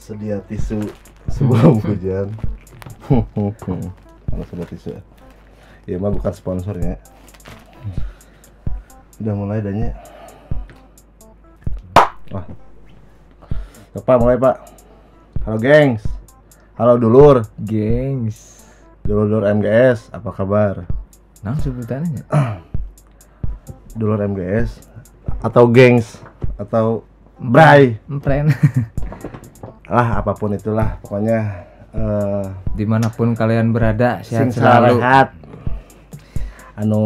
sedia tisu sebelum hujan. Mana sedia tisu ya. Mah bukan sponsor ya udah mulai danya wah. Yuk, pak mulai pak. Halo gengs. Halo dulur. Gengs. dulur MGS apa kabar? Nah sebutannya. dulur MGS atau gengs atau bray? Empren. Lah apa pun itulah pokoknya eh Di mana pun kalian berada, sehat selalu. sarehat anu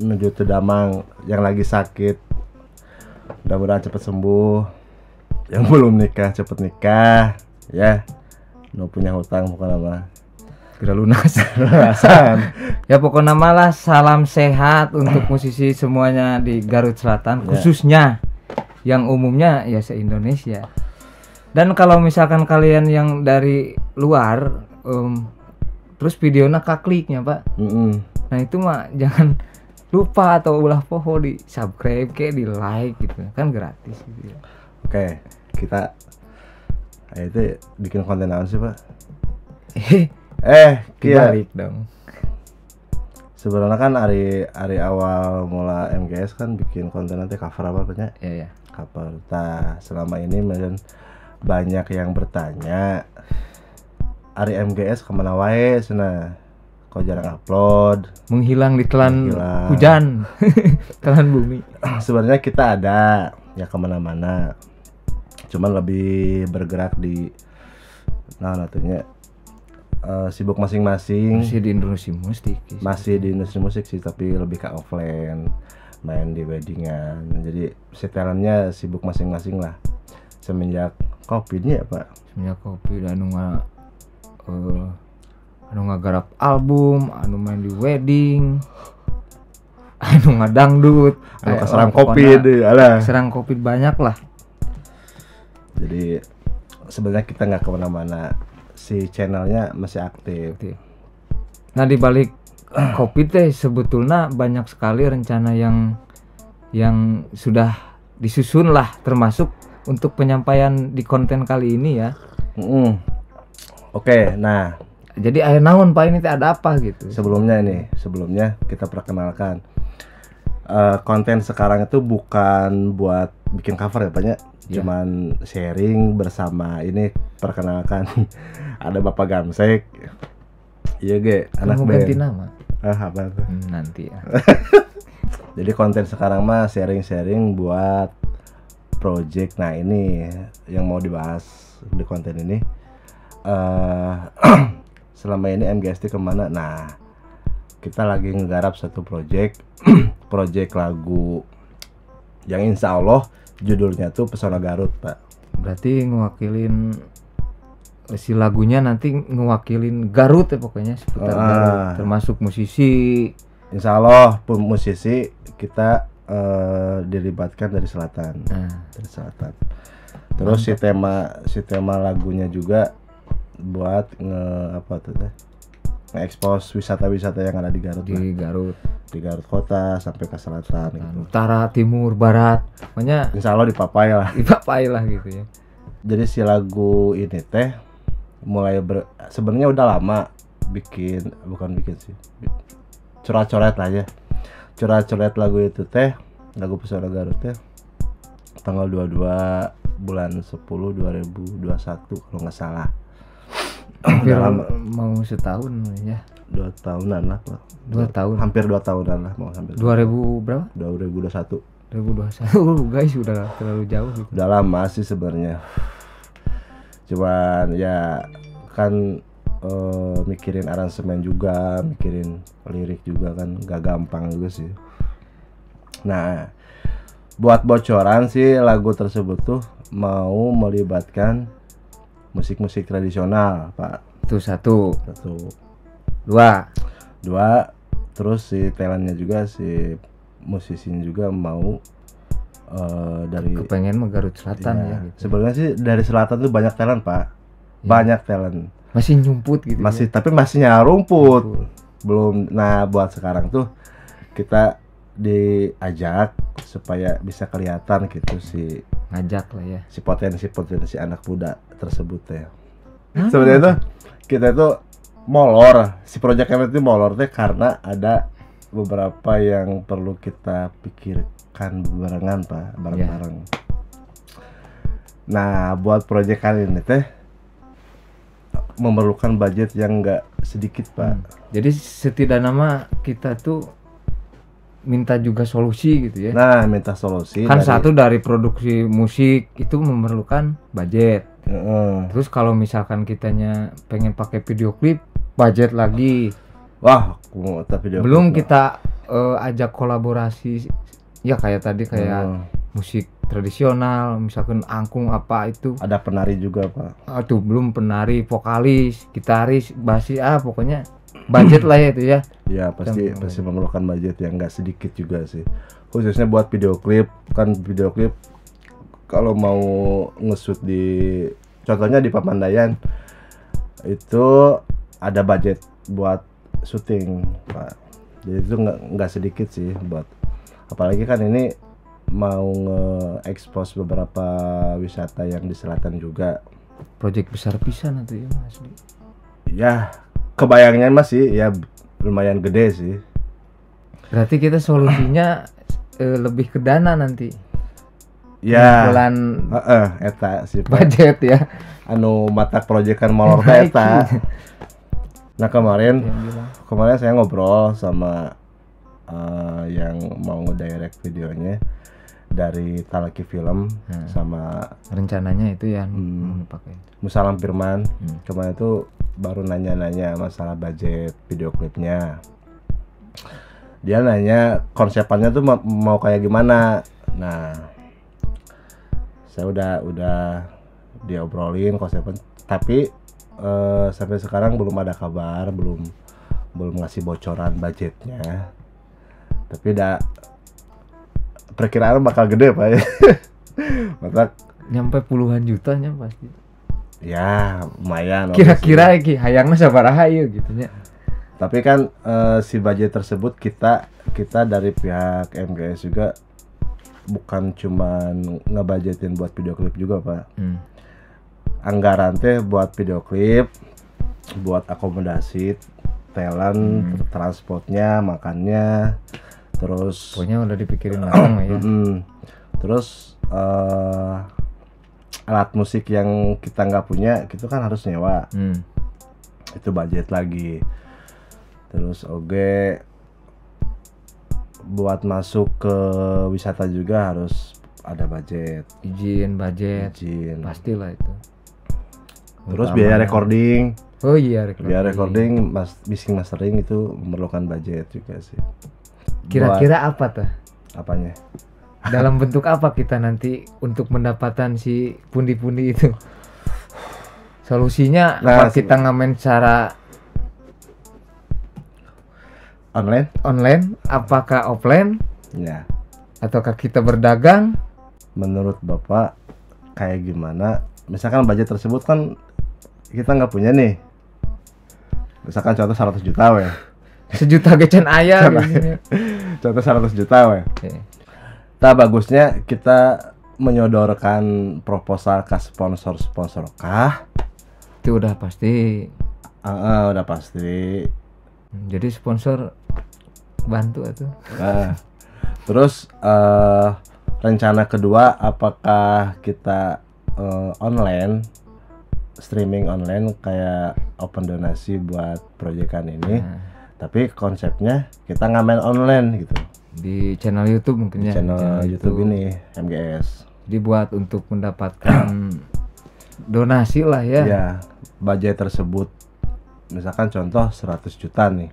menuju damang yang lagi sakit mudah-mudahan cepet sembuh yang belum nikah cepet nikah ya nu punya hutang bukan apa Kira lunas. Ya pokoknya malah salam sehat untuk musisi semuanya di Garut Selatan, Ya. khususnya yang umumnya ya se Indonesia. Dan kalau misalkan kalian yang dari luar, em, terus videonya kakliknya pak, Mm-mm. Nah itu mah jangan lupa atau ulah poho di subscribe kayak di like gitu kan gratis gitu ya. oke kita eh, itu bikin konten apa sih pak Eh eh kia kebalik dong. sebenarnya kan hari hari awal mula MGS kan bikin konten nanti cover apa banyak Ya ya. cover tah selama ini kemudian banyak yang bertanya hari MGS ke mana wae sana kok jarang upload Menghilang di telan Menghilang. hujan, telan bumi. sebenarnya kita ada ya ke mana-mana cuman lebih bergerak di nah natunya eh, sibuk masing-masing Masih di Indonesia musik. masih di industri musik sih tapi lebih ke offline main di weddingan jadi setelannya sibuk masing-masing lah semenjak covid ya pak? Kopi dan anu nga eh, anu ngagarap album, anu main di wedding, anu ngadangdut, anu Eh, keserang pokoknya covid alah. Serang covid banyak lah. jadi sebenarnya kita nggak ke mana-mana si channelnya masih aktif. Gitu. Nah di balik kopi teh sebetulnya banyak sekali rencana yang yang sudah disusun lah termasuk untuk penyampaian di konten kali ini ya. Mm-mm. oke nah Jadi air naon pak ini ada apa gitu? sebelumnya ini sebelumnya kita perkenalkan Eh, konten sekarang itu bukan buat bikin cover ya banyak Ya. cuman sharing bersama ini perkenalkan ada bapak Gamsek iya ge anak Mau ganti nama ah apa Hmm, nanti ya. jadi konten sekarang mah sharing-sharing buat project. Nah ini yang mau dibahas di konten ini. Eh selama ini MGST ke mana? Nah kita lagi ngegarap satu project. Project lagu yang insya Allah judulnya tuh Pesona Garut pak. Berarti ngewakilin si lagunya nanti ngewakilin Garut ya pokoknya seputar Ah. Garut. Termasuk musisi. Insya Allah musisi kita eh, dilibatkan dari selatan. Nah dari selatan. Terus si tema si tema lagunya juga buat nge apa tuh teh? Nge-expose wisata-wisata yang ada di Garut di lah. Garut. Di Garut kota sampai ke selatan gitu. utara timur barat. Pokoknya Insya Allah di Papai lah. dipapai lah gitu ya. Jadi si lagu ini teh mulai ber sebenarnya udah lama bikin bukan bikin sih coret-coret lah ya coret-coret lagu itu teh lagu pesona Garut teh tanggal 22 bulan 10 2021 kalau nggak salah. Lama mau setahun ya. Dua tahunan lah Pak. dua tahun. Hampir dua tahunan lah mau hampir. 2000 berapa? 2021 2021 guys udah terlalu jauh gitu. Udah lama sih sebenarnya. Cuman ya kan eh, mikirin aransemen juga mikirin lirik juga kan gak gampang juga sih nah buat bocoran sih lagu tersebut tuh mau melibatkan musik-musik tradisional pak itu satu satu dua dua terus si talentnya juga si musisinya juga mau eh, dari kepengen mah Garut Selatan Iya. ya gitu. Sebenarnya sih dari selatan tuh banyak talent pak, Iya. banyak talent. Masih nyumput gitu Masih ya. tapi masih nyala rumput. Belum. Nah buat sekarang tuh kita diajak supaya bisa kelihatan gitu si ngajak lah ya si potensi-potensi anak muda tersebut ya. Nah. Sebenarnya itu kita itu molor, si Project Kemet itu molor teh karena ada beberapa yang perlu kita pikirkan barengan pak, bareng-bareng. Nah, buat proyek kali ini teh memerlukan budget yang enggak sedikit pak. jadi setidaknya mah kita tuh minta juga solusi gitu ya Nah, minta solusi. kan dari- satu dari produksi musik itu memerlukan budget Heeh. terus kalau misalkan kitanya pengen pakai video klip budget lagi Wah, aku mau tapi video belum klip, kita eh, ajak kolaborasi ya kayak tadi kayak Hmm. musik tradisional misalkan angkung apa itu ada penari juga pak. aduh belum penari vokalis gitaris basi ah pokoknya budget lah ya itu ya Ya pasti pasti memerlukan budget yang enggak sedikit juga sih. Khususnya buat video klip kan video klip kalau mau nge-shoot di contohnya di Papandayan itu ada budget buat syuting pak. Jadi itu nggak nggak sedikit sih buat apalagi kan ini mau nge-expose beberapa wisata yang di selatan juga. project besar pisan nanti ya mas Ya kebayangnya masih ya lumayan gede sih. berarti kita solusinya eh, lebih ke dana nanti Ya. bulan Heeh, eta sih budget ya anu mata proyekan Baik. eta. Nah kemarin kemarin saya ngobrol sama eh, yang mau ngedirect videonya dari Talaki Film Hmm. sama rencananya itu ya Hmm. mau dipakai Musalam Firman. Hmm. Kemarin itu baru nanya-nanya masalah budget video klipnya. Dia nanya konsepannya tuh ma- mau kayak gimana. Nah, saya udah udah diobrolin konsepnya, tapi eh, sampai sekarang belum ada kabar, belum belum ngasih bocoran budgetnya. Tapi udah perkiraan bakal gede pak ya. Maka nyampe puluhan jutanya pasti ya lumayan. kira-kira iki hayangna sabaraha ieu gitu nya tapi kan eh, si budget tersebut kita kita dari pihak MGS juga bukan cuman ngebudgetin buat video klip juga pak hmm. anggaran teh buat video klip buat akomodasi talent transportnya makannya terus pokoknya udah dipikirin matang ya. Terus eh, alat musik yang kita nggak punya itu kan harus nyewa. Hmm. itu budget lagi. Terus oke. Buat masuk ke wisata juga harus ada budget. Izin budget. Izin. Pastilah itu. Terus Utamanya. biaya recording. Oh iya recording. biaya recording mas mixing mastering itu memerlukan budget juga sih kira-kira apa tuh? Apanya? Dalam bentuk apa kita nanti untuk mendapatkan si pundi-pundi itu? Solusinya Nah, apa? kita ngamen secara online? online apakah offline? Ya. Ataukah kita berdagang? Menurut bapak kayak gimana? Misalkan budget tersebut kan kita nggak punya nih. Misalkan contoh 100 juta weh. Sejuta gecen ya. contoh 100 juta weh Oke. tak bagusnya kita menyodorkan proposal ke sponsor-sponsor kah? itu udah pasti Ah, ah, udah pasti. jadi sponsor bantu atau Nah, terus eh, rencana kedua apakah kita eh, online streaming online kayak open donasi buat proyekan ini, Nah, tapi konsepnya kita ngamen online gitu di channel YouTube mungkin di ya channel YouTube ini MGS. jadi buat untuk mendapatkan donasi lah ya Ya, budget tersebut misalkan contoh 100 juta nih.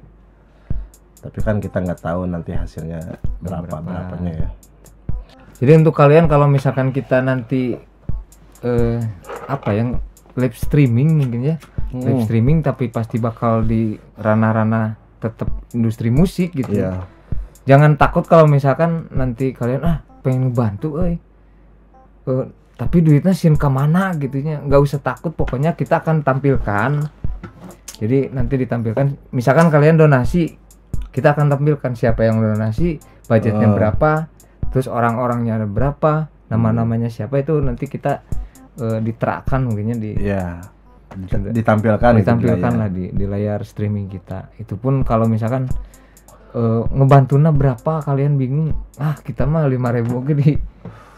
Tapi kan kita nggak tahu nanti hasilnya berapa Berapa. berapanya ya. Jadi untuk kalian kalau misalkan kita nanti eh apa yang live streaming mungkin ya, live Hmm. streaming tapi pasti bakal di ranah-ranah tetap industri musik gitu. Iya. Jangan takut kalau misalkan nanti kalian ah pengen ngebantu euy. Eh, tapi duitnya sin ke mana gitunya. nggak usah takut pokoknya kita akan tampilkan. Jadi nanti ditampilkan misalkan kalian donasi kita akan tampilkan siapa yang donasi, budgetnya Oh. berapa, terus orang-orangnya ada berapa. nama-namanya siapa itu nanti kita eh, diterapkan mungkinnya di Iya. Dita- Ditampilkan gitu ditampilkan ya. lah di, di layar streaming kita. Itu pun kalau misalkan ngebantuna berapa kalian bingung ah kita mah lima ribu di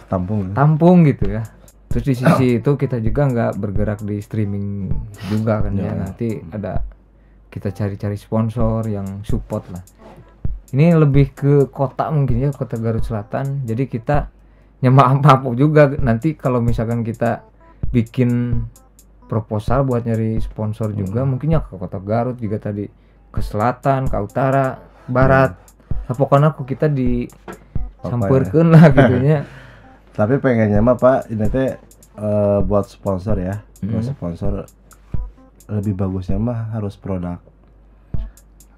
Tampung. tampung gitu ya. Terus di sisi itu kita juga nggak bergerak di streaming juga kan ya. Nanti ada kita cari-cari sponsor yang support lah. Ini lebih ke kota mungkin ya kota Garut Selatan. Jadi kita nyemak mampu juga. Nanti kalau misalkan kita bikin proposal buat nyari sponsor juga mungkin ya ke kota Garut juga tadi ke selatan ke utara barat nah, pokoknya aku kita di samperkeun lah gitunya Tapi pengennya mah Pak ini teh eh, buat sponsor ya. Buat sponsor lebih bagusnya mah harus produk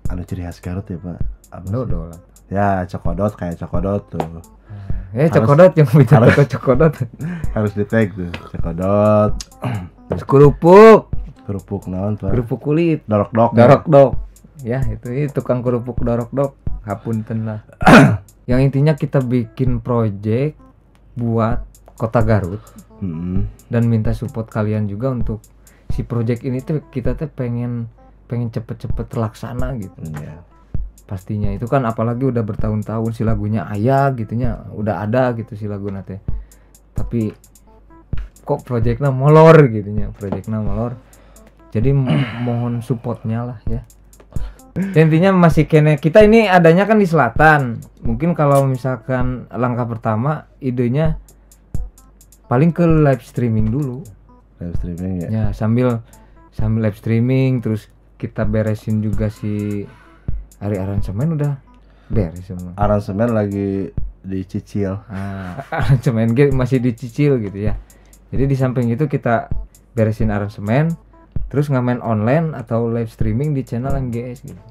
anu ciri khas Garut ya Pak. Apa sih? Dodo lah. Ya cokodot kayak cokodot tuh. Eh cokodot yang bicara ke cokodot. Harus di tag tuh. Cokodot, kerupuk, kerupuk naon Pak. kerupuk kulit, Dorok dok. dorok dok. Ya itu itu tukang kerupuk dorok dok. Hapunten lah. yang intinya kita bikin project buat kota Garut Mm-mm. dan minta support kalian juga untuk si project ini tuh kita tuh pengen pengen cepet-cepet terlaksana gitu Iya. pastinya itu kan apalagi udah bertahun-tahun si lagunya ayah gitunya udah ada gitu si lagu nate tapi kok proyeknya molor gitunya proyeknya molor. Jadi mo- mohon supportnya lah ya. Ya, intinya masih kene kita ini adanya kan di selatan. Mungkin kalau misalkan langkah pertama idenya paling ke live streaming dulu. Live streaming ya. ya sambil sambil live streaming terus kita beresin juga si hari aransemen udah beres semua Aransemen lagi dicicil. nah, aransemen masih dicicil gitu ya jadi di samping itu kita beresin aransemen terus ngamen online atau live streaming di channel MGS gitu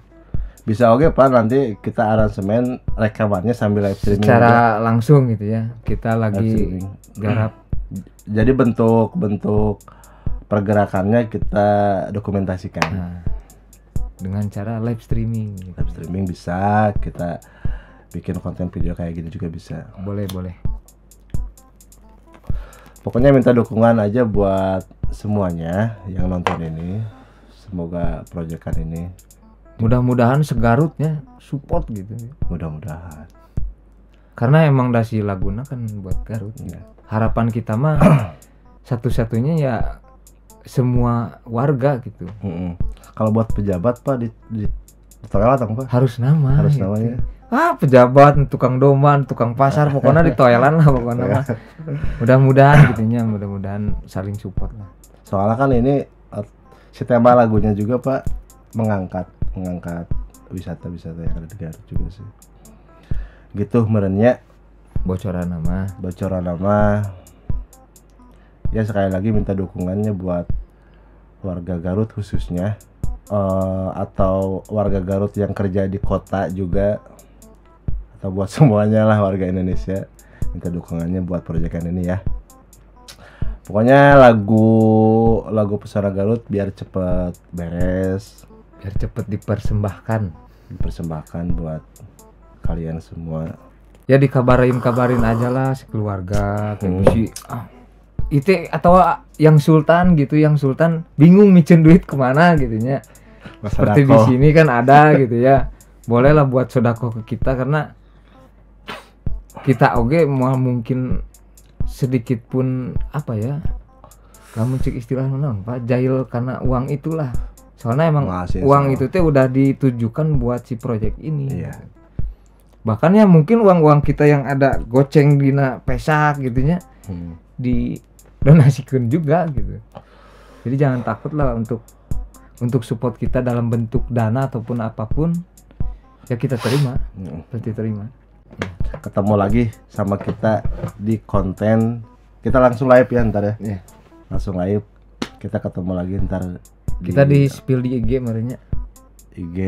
Bisa oke Pak nanti kita aransemen rekamannya sambil live streaming. juga. secara langsung gitu ya kita lagi garap Jadi bentuk-bentuk pergerakannya kita dokumentasikan. nah, dengan cara live streaming gitu. Live streaming bisa, kita bikin konten video kayak gini juga bisa. boleh boleh Pokoknya minta dukungan aja buat semuanya yang nonton ini. Semoga proyekan ini mudah-mudahan segarutnya support gitu mudah-mudahan. karena emang dasi laguna kan buat Garut Iya. harapan kita mah satu-satunya ya semua warga gitu Mm-mm. Kalau buat pejabat Pak di di, di atau Pak? harus nama Harus gitu. namanya. Ah pejabat tukang doman tukang pasar pokoknya di toilet lah pokoknya mah. Mudah-mudahan gitunya mudah-mudahan saling support lah. Soalnya kan ini eh, si tema lagunya juga Pak mengangkat mengangkat wisata-wisata yang ada di Garut juga sih. Gitu merenya bocoran nama. Bocoran nama. Ya sekali lagi minta dukungannya buat warga Garut khususnya eh, atau warga Garut yang kerja di kota juga atau buat semuanya lah warga Indonesia. Minta dukungannya buat proyekan ini ya. Pokoknya lagu lagu pesona Garut biar cepet beres. Biar cepet dipersembahkan. Dipersembahkan buat kalian semua. Ya dikabarin kabarin aja lah sekeluarga kayak Hmm. si ah, itu atau yang sultan gitu yang sultan bingung micin duit ke mana gitunya. Seperti di sini kan ada gitu ya. Bolehlah buat sodako ke kita karena kita oke mau mungkin sedikit pun apa ya kamu cek istilah non pak jahil karena uang itulah soalnya emang Masih uang sama. itu teh udah ditujukan buat si proyek ini Iya. bahkan ya mungkin uang-uang kita yang ada goceng dina pesak gitunya Hmm. di donasikan juga gitu jadi jangan takut lah untuk untuk support kita dalam bentuk dana ataupun apa pun ya kita terima Hmm. pasti terima ketemu lagi sama kita di konten. Kita langsung live ya ntar ya? Iya. langsung live. Kita ketemu lagi ntar kita di spill di IG marinya IG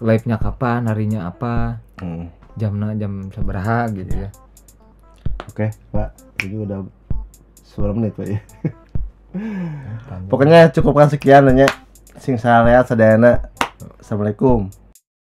live nya kapan harinya apa? Hmm. jamnya jam sabaraha gitu ya. Oke pak. Ini udah 10 menit pak ya. Pokoknya cukupkan sekian nanya sing saya lihat sadayana assalamualaikum